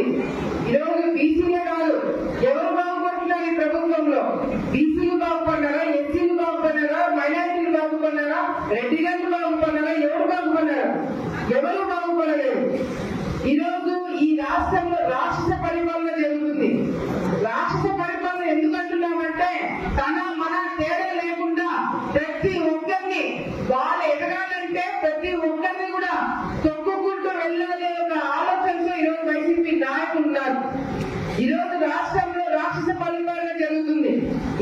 ఉంది. ఈరోజు బీసీలే కాదు ఎవరు బాగుపడుతున్నారు ఈ ప్రభుత్వంలో? బీసీలు బాగుపడినారా ఎస్సీలు బాగుపడినారా మైనార్టీలు బాగుపడ్డారా? రెడ్డి గారు నాయకులు ఉన్నారు ఈరోజు రాష్ట్రంలో రాక్షస పరిపాలన జరుగుతుంది.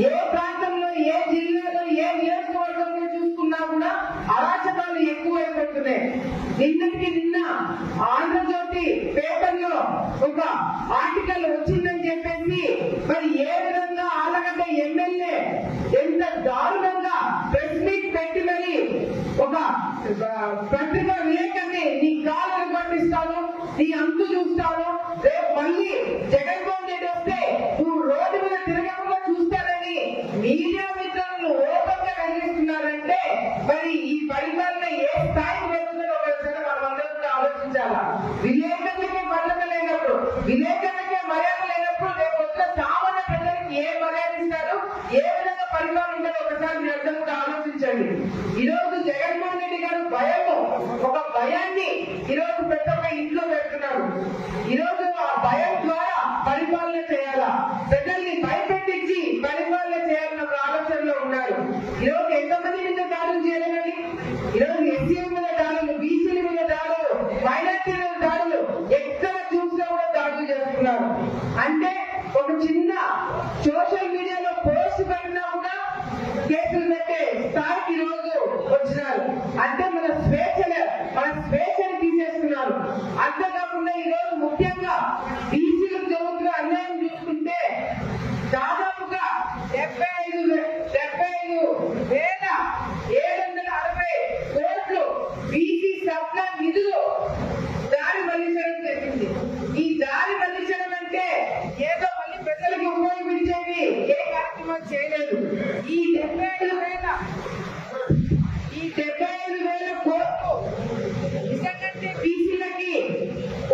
ఏ ప్రాంతంలో ఏ జిల్లాలో ఏ నియోజకవర్గంలో చూసుకున్నా కూడా అరాచకాలు ఎక్కువైపోతున్నాయి. నిన్నటికి నిన్న ఆంధ్రజ్యోతి పేపర్లో ఒక ఆర్టికల్ వచ్చిందని చెప్పేసి మరి ఏ విధంగా ఆలగడ్డ ఎమ్మెల్యే ఎంత దారుణంగా ప్రెస్ మీట్ పెట్టి మరి ఒక నీ అంతు చూస్తాను రేపు మళ్ళీ జగన్మోహన్ రెడ్డి వస్తే నువ్వు రోడ్డు మీద తిరగకుండా చూస్తానని మీడియా మిత్రులను ఓపెన్గా మరి ఈ పరిపాలన ఏ స్థాయికి వెళ్తుందో ఒకసారి మనం అందరం ఆలోచించాలా? విలేకరులకే పండుగ లేనప్పుడు విలేకరు ఈ ప్రతి ఒక్క ఇంట్లో పెడుతున్నారు. ఈరోజు ఆ భయం ద్వారా పరిపాలన చేయాలా? ప్రజల్ని భయపెట్టించి పరిపాలన చేయాలన్న ఒక ఆలోచనలో ఉన్నారు. ఈరోజు ఎంతమంది మీద దాడులు చేయాలండి ఈరోజు రోజు ఎస్సీ మీద దాడులు బీసీల మీద దాడులు మైనార్టీల మీద దాడులు ఎక్కడ చూసినా కూడా దాడులు చేస్తున్నారు. అంటే ఒక చిన్న సోషల్ మీడియాలో పోస్ట్ పెట్టినా కూడా కేసులు పెట్టే స్థాయికి ఈ రోజు వచ్చినారు అంటే మన స్వేచ్ఛని మన స్వేచ్ఛని తీసేస్తున్నారు అంతేకాకుండా ఈ రోజు ముఖ్యంగా బీసీలకు జరుగుతున్న అన్యాయం చూసుకుంటే దాదాపుగా డెబ్బై ఐదు వే- డెబ్బై ఐదు వేల ఏడు వందల అరవై కోట్లు బీసీ సప్లా నిధులు దారి మళ్ళించడం జరిగింది ఈ దారి మళ్ళించడం అంటే ఏదో మళ్ళీ ప్రజలకు ఉపయోగించేది ఏ కార్యక్రమం చేయలేదు ఈ డెబ్బై ఐదు వేల ఈ డెబ్బై ఐదు వేల కోట్లు నిజంగా బీసీలకి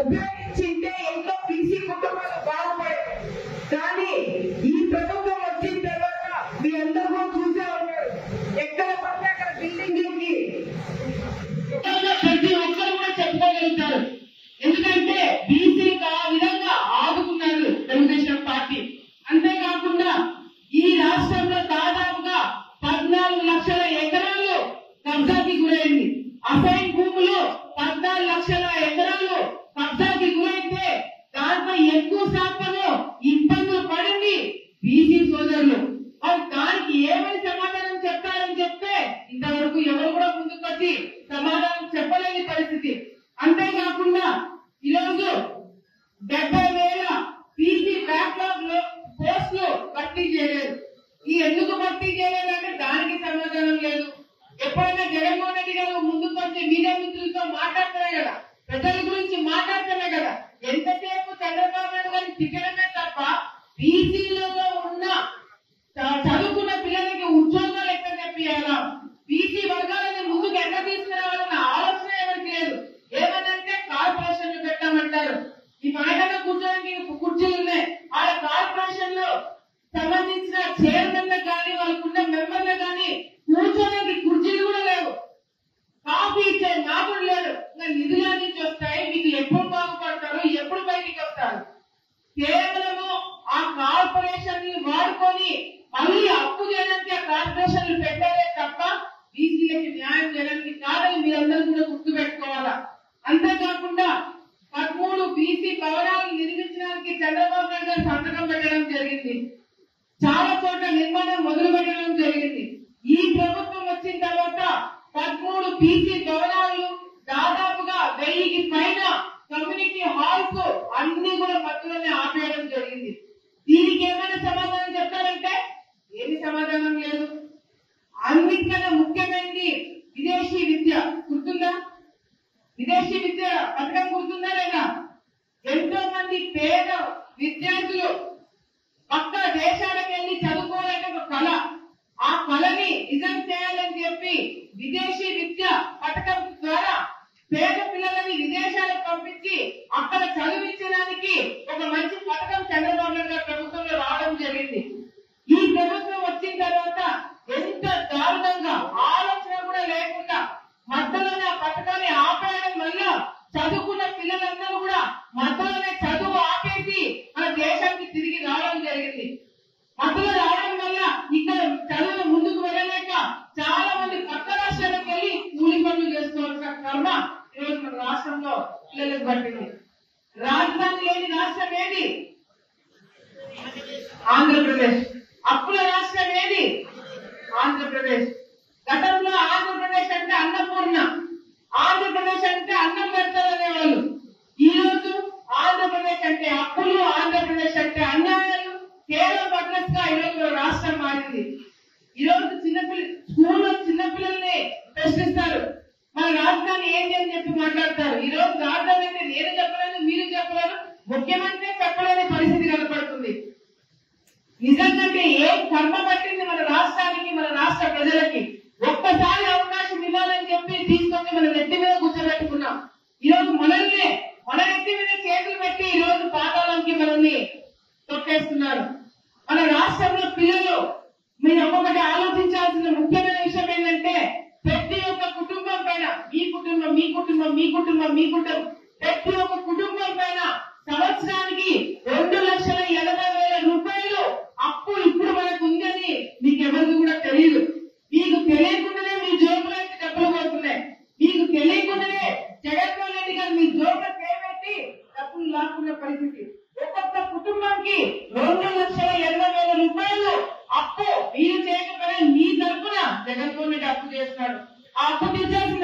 ఉపయోగించింటే ఎంతో బీసీ కుటుంబాలు బాగుపడే కానీ ఈ ప్రభుత్వం వచ్చిన తర్వాత మీ అందరూ కూడా చూసే ఉన్నారు ఎక్కడ పడితే అక్కడ బిల్డింగ్లకి ప్రతి ఒక్కరు కూడా చెప్పుకోగలుగుతారు ఎందుకంటే బీసీకి ఆ విధంగా ఆదుకున్నారు తెలుగుదేశం పార్టీ అంతేకాకుండా ఈ రాష్ట్రంలో దాదాపుగా పద్నాలుగు లక్షల ఎకరాలు కబ్జాకి గురైంది అసైన్ భూములు పద్నాలుగు లక్షల ఎకరాలు కబ్జాకి గురైతే దాంట్లో ఎక్కువ శాతము ఇబ్బందులు పడింది బీసీ సోదరులు మరి దానికి ఏమని సమాధానం చెప్పారని చెప్తే ఇంతవరకు ఎవరు కూడా ముందుకు వచ్చి సమాధానం చెప్పలేని పరిస్థితి అంతేకాకుండా ఈరోజు డెబ్బై వేల పీసీ బ్యాక్లాగ్లో పోస్టులు భర్తీ చేయలేదు. ఈ ఎందుకు భర్తీ చేయలేదంటే దానికి సమాధానం లేదు. ఎప్పుడైనా జగన్మోహన్ రెడ్డి గారు ముందుకు వచ్చి మీడియా మిత్రులతో మాట్లాడతారే కదా? ప్రజల గురించి మాట్లాడతామే కదా? ఎంతసేపు చంద్రబాబు నాయుడు గారిని తిట్టడమే తప్ప బీసీలలో ఉన్న చదువుకున్న పిల్లలకి ఉద్యోగాలు ఎక్కడ తెప్పియాలా బీసీ వర్గాలని ముందుకు ఎక్కడ తీసుకురావాలన్న ఆలోచన ఎవరికి లేదు? ఏమనంటే కార్పొరేషన్లు పెట్టామంటారు. ఈ మా కేవలము ఆ కార్పొరేషన్ని వాడుకొని మళ్ళీ అప్పు చేయడానికి ఆ కార్పొరేషన్లు పెట్టారే తప్ప బీసీలకి న్యాయం చేయడానికి కాదని మీరందరూ కూడా గుర్తు పెట్టుకోవాలా అంతేకాకుండా పదమూడు బీసీ భవనాలు నిర్మించడానికి చంద్రబాబు నాయుడు గారు సంతకం పెట్టడం జరిగింది. చాలా చోట్ల నిర్మాణం మొదలు పెట్టడం జరిగింది ఈ ప్రభుత్వం వచ్చిన తర్వాత పదమూడు బీసీ భవనాలు దాదాపుగా వెయ్యికి పైన కమ్యూనిటీ హాల్స్ అన్ని కూడా మధ్యలోనే ఆపేయడం జరిగింది దీనికి ఏమైనా సమాధానం చెప్తారంటే ఏమి సమాధానం లేదు అన్నిటికన్నా ముఖ్యమైనది విదేశీ విద్య గుర్తుందా విదేశీ విద్య పథకం గుర్తుందా లేదా ఎంతో మంది పేద విద్యార్థులు పక్క దేశాలకు వెళ్ళి చదువుకోవాలంటే ఒక కళ ఆ కళని చేయాలని చెప్పి విదేశీ విద్య ఏది? ఆంధ్రప్రదేశ్. అప్పుల రాష్ట్రం ఏది? ఆంధ్రప్రదేశ్. గతంలో ఆంధ్రప్రదేశ్ అంటే అన్నపూర్ణ. ఆంధ్రప్రదేశ్ అంటే అన్నం పెడతారనేవాళ్ళు ఈ రోజు ఆంధ్రప్రదేశ్ అంటే అప్పులు ఆంధ్రప్రదేశ్ అంటే అన్నాయాలు కేవలం పట్ల కర్మ పట్టింది మన రాష్ట్రానికి మన రాష్ట్ర ప్రజలకి. ఒక్కసారి అవకాశం ఇవ్వాలని చెప్పి తీసుకొని మన నెట్టి మీద కూర్చోబెట్టుకున్నాం. ఈ రోజు మనల్ని మన నెట్టి మీద చేతులు పెట్టి ఈ రోజు పాతాలంకి మనల్ని తొక్కేస్తున్నారు. మన రాష్ట్రంలో పిల్లలు లాక్కున్న పరిస్థితి. ఒక్కొక్క కుటుంబానికి రెండు లక్షల ఎనభై వేల రూపాయలు అప్పు మీరు చేయకపోయినా మీ తరఫున జగన్ గవర్నమెంట్ అప్పు చేస్తున్నాడు. ఆ అప్పు తీర్చాల్సిన